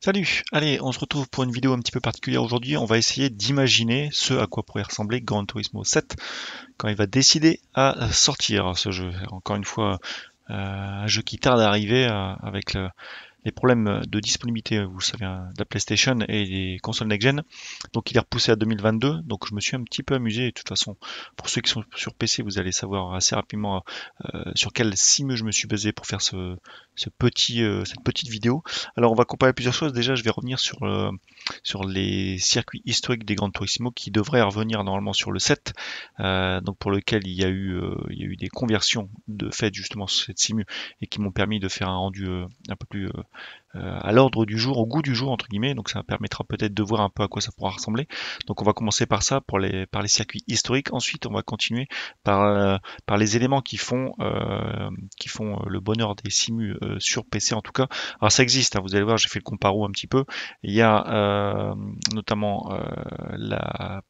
Salut, allez, on se retrouve pour une vidéo un petit peu particulière aujourd'hui. On va essayer d'imaginer ce à quoi pourrait ressembler Gran Turismo 7 quand il va décider à sortir ce jeu. Encore une fois, euh, un jeu qui tarde à arriver euh, avec le, problèmes de disponibilité, vous savez, hein, de la PlayStation et des consoles next-gen. Donc il est repoussé à 2022. Donc je me suis un petit peu amusé. de toute façon, pour ceux qui sont sur PC, vous allez savoir assez rapidement euh, sur quel sim je me suis basé pour faire ce, petit, euh, cette petite vidéo. Alors on va comparer plusieurs choses. Déjà, je vais revenir sur, euh, sur les circuits historiques des Gran Turismo qui devraient revenir normalement sur le 7. donc pour lequel il y a eu, il y a eu des conversions de fait justement sur cette simu et qui m'ont permis de faire un rendu un peu plus euh, à l'ordre du jour, au goût du jour entre guillemets. Donc ça permettra peut-être de voir un peu à quoi ça pourra ressembler. Donc on va commencer par ça, pour les, par les circuits historiques. Ensuite on va continuer par, euh, par les éléments qui font, euh, qui font le bonheur des simus sur PC en tout cas. Alors ça existe, hein, vous allez voir, j'ai fait le comparo un petit peu. Il y a notamment la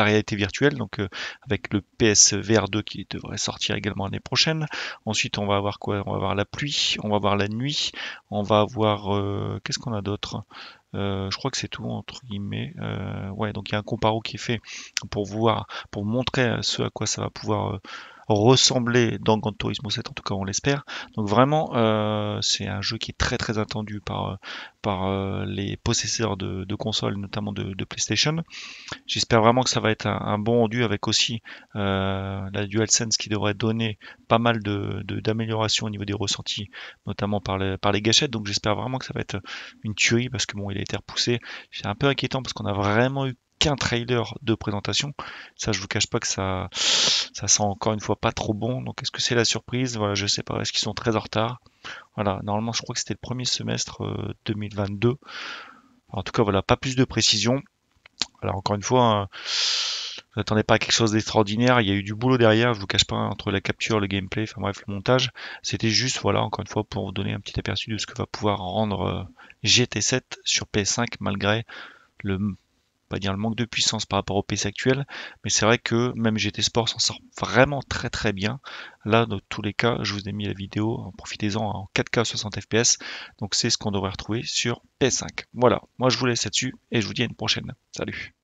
la réalité virtuelle, donc euh, avec le PSVR 2 qui devrait sortir également l'année prochaine. Ensuite, on va avoir quoi? On va avoir la pluie, on va avoir la nuit, on va avoir euh, qu'est-ce qu'on a d'autre? Euh, je crois que c'est tout entre guillemets. ouais, donc il y a un comparo qui est fait pour voir, pour montrer ce à quoi ça va pouvoir ressembler dans Gran Turismo 7, en tout cas on l'espère. Donc vraiment, euh, c'est un jeu qui est très très attendu par, par euh, les possesseurs de, consoles, notamment de, PlayStation. J'espère vraiment que ça va être un, bon rendu avec aussi euh, la DualSense qui devrait donner pas mal d'améliorations au niveau des ressentis, notamment par, par les gâchettes. Donc j'espère vraiment que ça va être une tuerie parce que bon, il a été repoussé. C'est un peu inquiétant parce qu'on a vraiment eu qu'un trailer de présentation. Ça, je vous cache pas que ça, ça sent encore une fois pas trop bon. Donc, est-ce que c'est la surprise? Voilà, je sais pas. Est-ce qu'ils sont très en retard? Voilà, normalement, je crois que c'était le premier semestre 2022. Euh, en tout cas, voilà, pas plus de précision. Alors, encore une fois, hein, vous n'attendez pas à quelque chose d'extraordinaire. Il y a eu du boulot derrière, je vous cache pas, entre la capture, le gameplay, enfin bref, le montage. C'était juste, voilà, encore une fois, pour vous donner un petit aperçu de ce que va pouvoir rendre euh, GT7 sur PS5 malgré le pas dire le manque de puissance par rapport au PC actuel, mais c'est vrai que même GT Sport s'en sort vraiment très très bien. Là, dans tous les cas, je vous ai mis la vidéo, profitez-en en 4K 60 fps, donc c'est ce qu'on devrait retrouver sur PS5. Voilà, moi je vous laisse là-dessus et je vous dis à une prochaine. Salut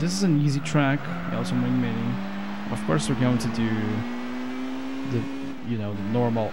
this is an easy track, also Wing Mini. Of course we're going to do the, you know, the normal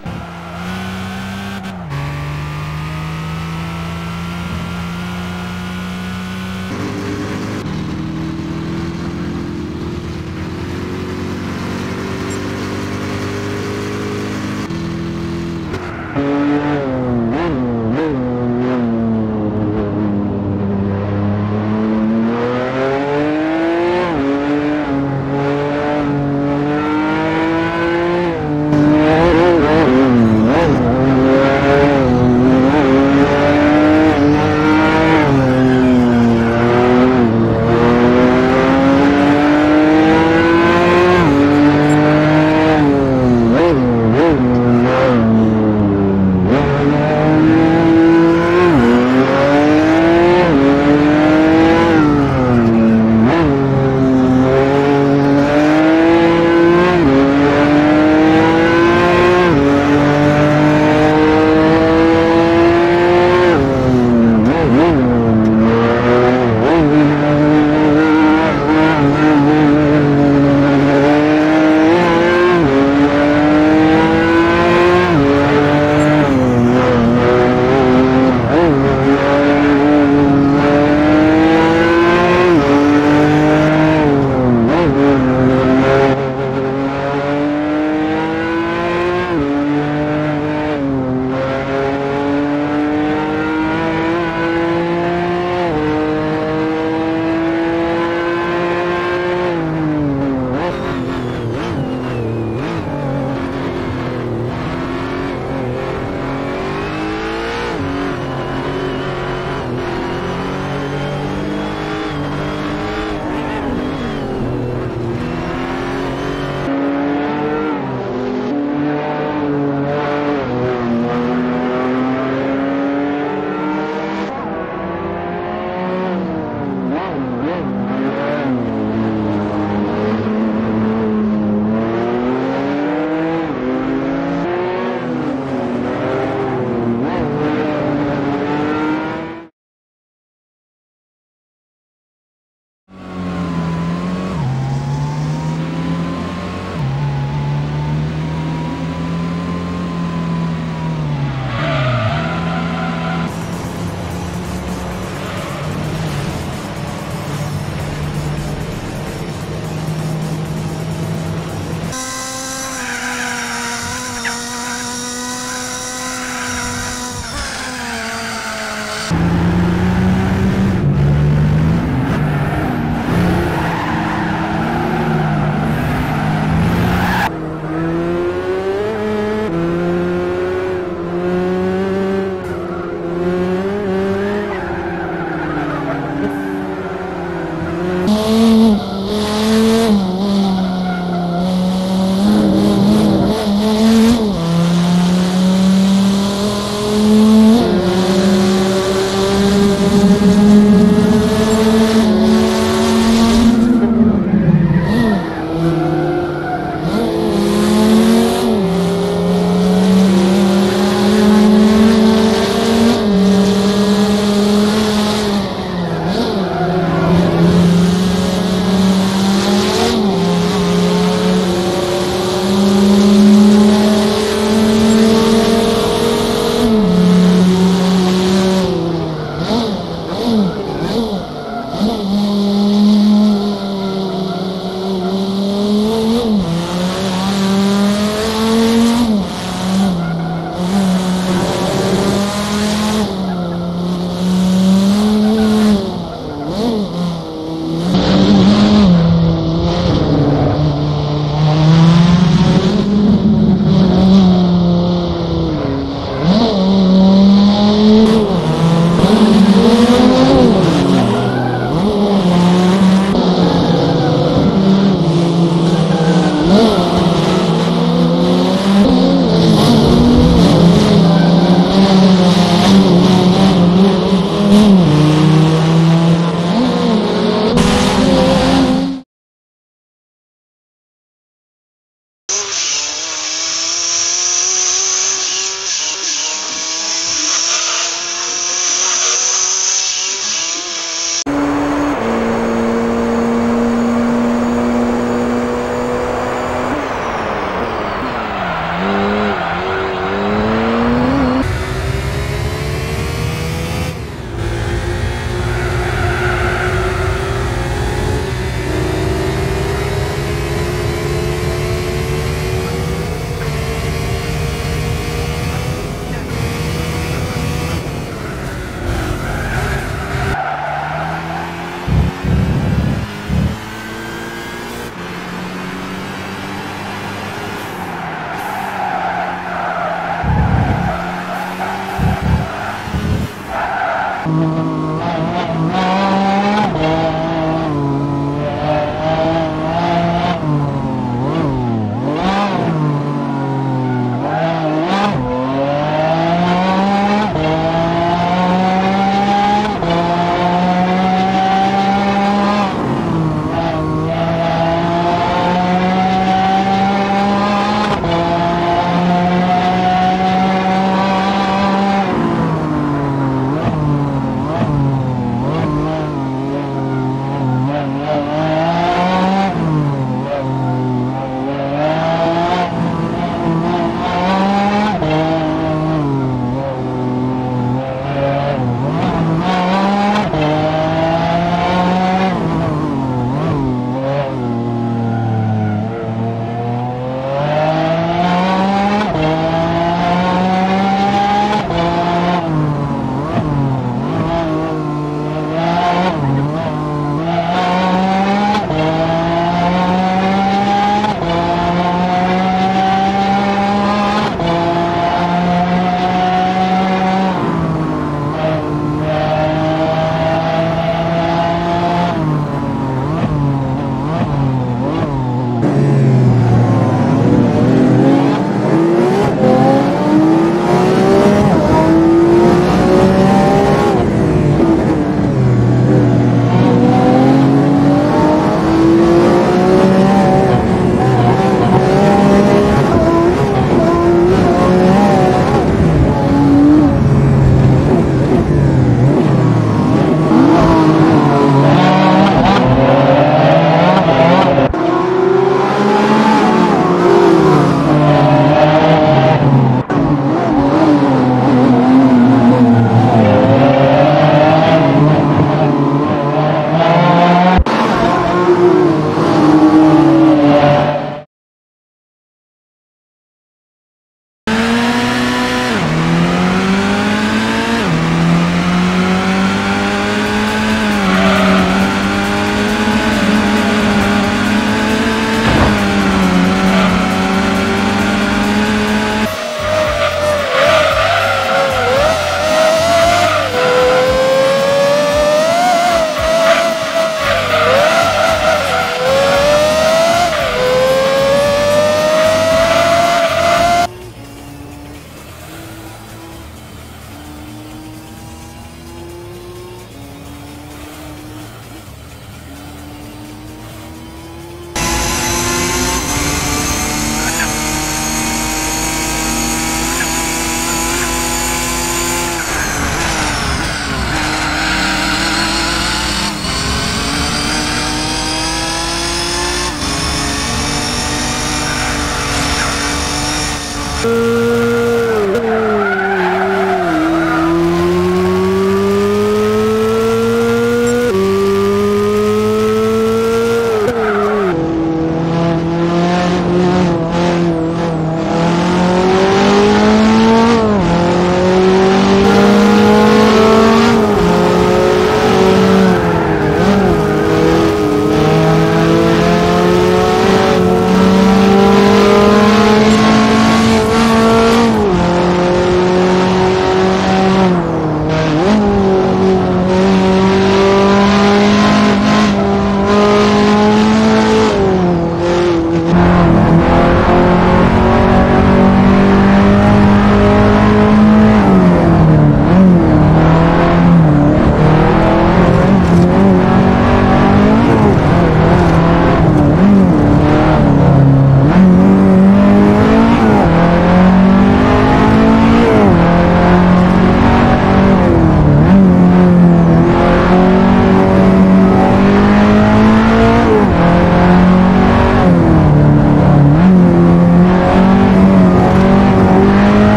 Música